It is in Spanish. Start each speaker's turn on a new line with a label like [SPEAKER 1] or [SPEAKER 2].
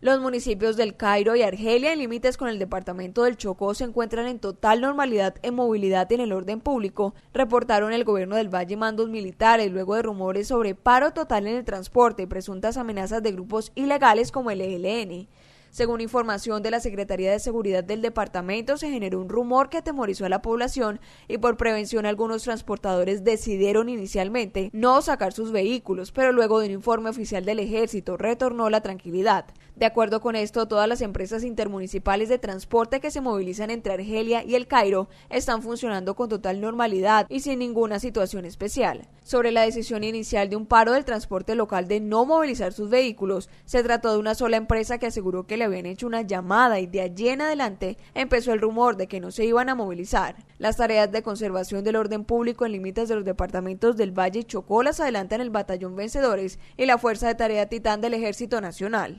[SPEAKER 1] Los municipios del Cairo y Argelia, en límites con el departamento del Chocó, se encuentran en total normalidad en movilidad y en el orden público, reportaron el gobierno del Valle mandos militares luego de rumores sobre paro total en el transporte y presuntas amenazas de grupos ilegales como el ELN. Según información de la Secretaría de Seguridad del departamento, se generó un rumor que atemorizó a la población y por prevención algunos transportadores decidieron inicialmente no sacar sus vehículos, pero luego de un informe oficial del ejército retornó la tranquilidad. De acuerdo con esto, todas las empresas intermunicipales de transporte que se movilizan entre Argelia y El Cairo están funcionando con total normalidad y sin ninguna situación especial. Sobre la decisión inicial de un paro del transporte local de no movilizar sus vehículos, se trató de una sola empresa que aseguró que le habían hecho una llamada y de allí en adelante empezó el rumor de que no se iban a movilizar. Las tareas de conservación del orden público en límites de los departamentos del Valle y Chocó las adelantan el Batallón Vencedores y la Fuerza de Tarea Titán del Ejército Nacional.